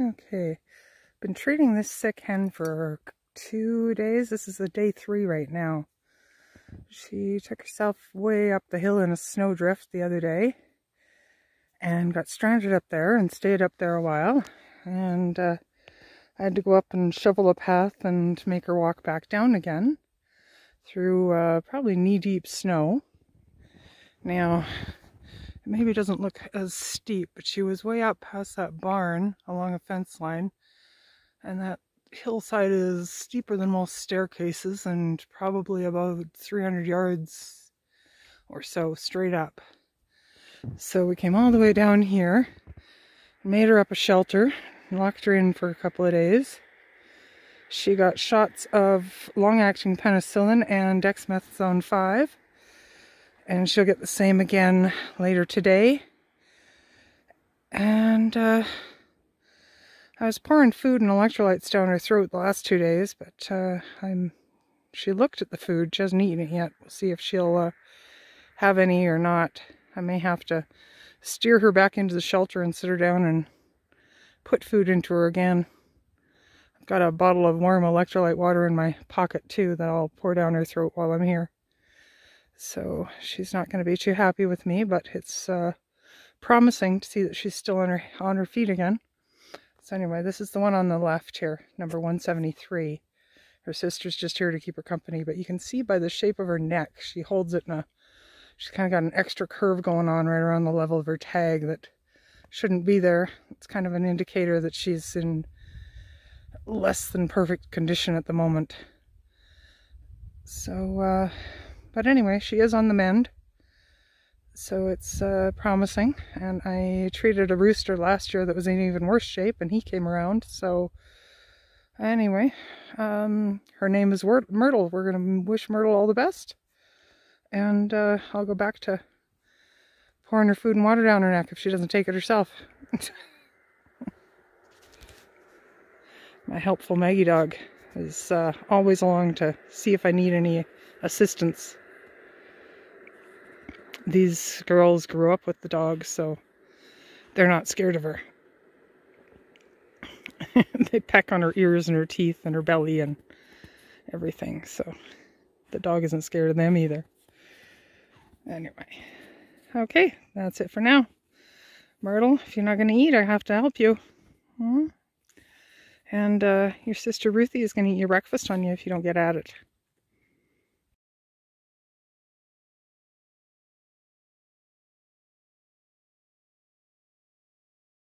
Okay, been treating this sick hen for two days. This is the day three right now. She took herself way up the hill in a snowdrift the other day and got stranded up there and stayed up there a while. And uh, I had to go up and shovel a path and make her walk back down again through uh, probably knee-deep snow. Now, maybe it doesn't look as steep, but she was way out past that barn along a fence line. And that hillside is steeper than most staircases and probably about 300 yards or so straight up. So we came all the way down here, made her up a shelter, locked her in for a couple of days. She got shots of long-acting penicillin and dexamethasone 5 and she'll get the same again later today. And uh, I was pouring food and electrolytes down her throat the last two days, but uh, I'm. She looked at the food. She hasn't eaten it yet. We'll see if she'll uh, have any or not. I may have to steer her back into the shelter and sit her down and put food into her again. I've got a bottle of warm electrolyte water in my pocket too that I'll pour down her throat while I'm here. So she's not going to be too happy with me, but it's uh, promising to see that she's still on her, on her feet again. So anyway, this is the one on the left here, number 173. Her sister's just here to keep her company, but you can see by the shape of her neck, she holds it in a, she's kind of got an extra curve going on right around the level of her tag that shouldn't be there. It's kind of an indicator that she's in less than perfect condition at the moment. So, uh, but anyway, she is on the mend. So it's uh, promising. And I treated a rooster last year that was in even worse shape and he came around. So anyway, um, her name is Myrtle. We're going to wish Myrtle all the best. And uh, I'll go back to pouring her food and water down her neck if she doesn't take it herself. My helpful Maggie dog is uh, always along to see if I need any assistance these girls grew up with the dog, so they're not scared of her. they peck on her ears and her teeth and her belly and everything, so the dog isn't scared of them either. Anyway, okay, that's it for now. Myrtle, if you're not going to eat, I have to help you. Hmm? And uh, your sister Ruthie is going to eat your breakfast on you if you don't get at it.